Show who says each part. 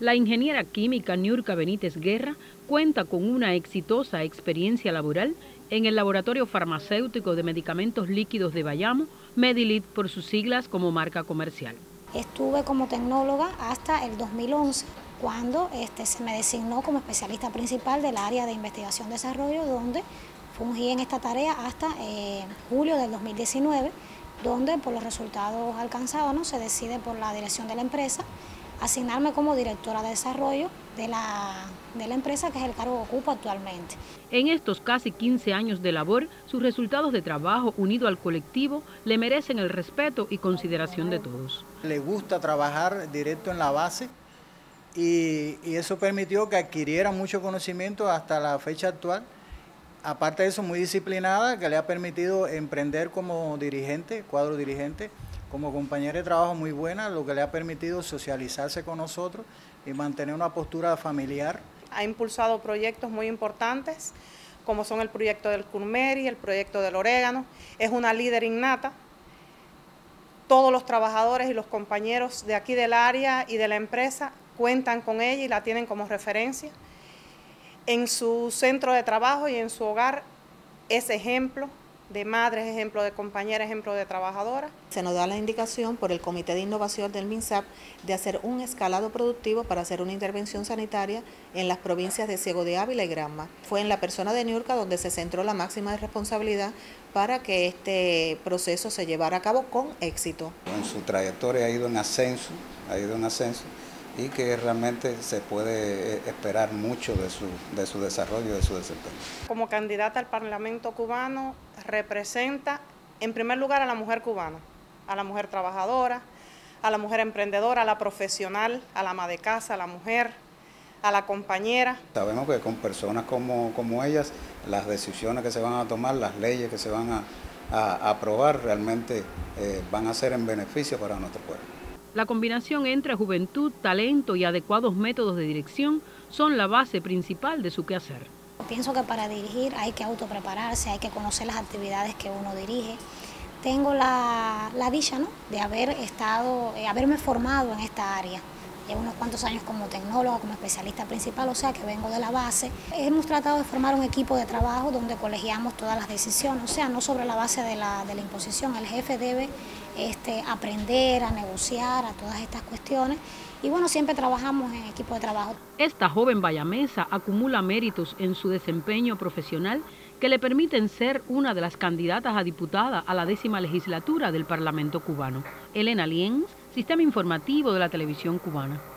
Speaker 1: La ingeniera química Niurka Benítez Guerra cuenta con una exitosa experiencia laboral en el Laboratorio Farmacéutico de Medicamentos Líquidos de Bayamo, Medilit por sus siglas como marca comercial.
Speaker 2: Estuve como tecnóloga hasta el 2011, cuando este, se me designó como especialista principal del área de investigación y desarrollo, donde fungí en esta tarea hasta eh, julio del 2019, donde por los resultados alcanzados ¿no? se decide por la dirección de la empresa asignarme como directora de desarrollo de la, de la empresa, que es el cargo que ocupo actualmente.
Speaker 1: En estos casi 15 años de labor, sus resultados de trabajo unido al colectivo le merecen el respeto y consideración de todos.
Speaker 3: Le gusta trabajar directo en la base y, y eso permitió que adquiriera mucho conocimiento hasta la fecha actual. Aparte de eso, muy disciplinada, que le ha permitido emprender como dirigente, cuadro dirigente, como compañera de trabajo muy buena, lo que le ha permitido socializarse con nosotros y mantener una postura familiar.
Speaker 4: Ha impulsado proyectos muy importantes, como son el proyecto del Curmeri, el proyecto del orégano. Es una líder innata. Todos los trabajadores y los compañeros de aquí del área y de la empresa cuentan con ella y la tienen como referencia. En su centro de trabajo y en su hogar es ejemplo de madres, ejemplo de compañeras, ejemplo de trabajadoras.
Speaker 5: Se nos da la indicación por el Comité de Innovación del MINSAP de hacer un escalado productivo para hacer una intervención sanitaria en las provincias de Ciego de Ávila y Granma. Fue en la persona de Niurka donde se centró la máxima responsabilidad para que este proceso se llevara a cabo con éxito.
Speaker 6: En su trayectoria ha ido en ascenso, ha ido en ascenso y que realmente se puede eh, esperar mucho de su, de su desarrollo, de su desempeño.
Speaker 4: Como candidata al Parlamento cubano representa en primer lugar a la mujer cubana, a la mujer trabajadora, a la mujer emprendedora, a la profesional, a la ama de casa, a la mujer, a la compañera.
Speaker 6: Sabemos que con personas como, como ellas, las decisiones que se van a tomar, las leyes que se van a, a aprobar realmente eh, van a ser en beneficio para nuestro pueblo.
Speaker 1: La combinación entre juventud, talento y adecuados métodos de dirección son la base principal de su quehacer.
Speaker 2: Pienso que para dirigir hay que autoprepararse, hay que conocer las actividades que uno dirige. Tengo la, la dicha ¿no? de haber estado, eh, haberme formado en esta área. Llevo unos cuantos años como tecnóloga, como especialista principal, o sea que vengo de la base. Hemos tratado de formar un equipo de trabajo donde colegiamos todas las decisiones, o sea, no sobre la base de la, imposición. El jefe debe este, aprender a negociar, a todas estas cuestiones. Y bueno, siempre trabajamos en equipo de trabajo.
Speaker 1: Esta joven bayamesa acumula méritos en su desempeño profesional que le permiten ser una de las candidatas a diputada a la décima legislatura del Parlamento cubano. Elena Lienz, Sistema Informativo de la Televisión Cubana.